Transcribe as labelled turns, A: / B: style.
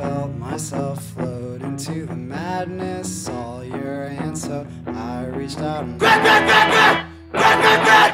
A: felt myself float into the madness all your hands so I reached out and grab, grab, grab, grab, grab, grab, grab.